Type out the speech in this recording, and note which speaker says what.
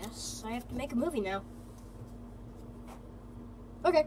Speaker 1: guess I have to make a movie now. Okay.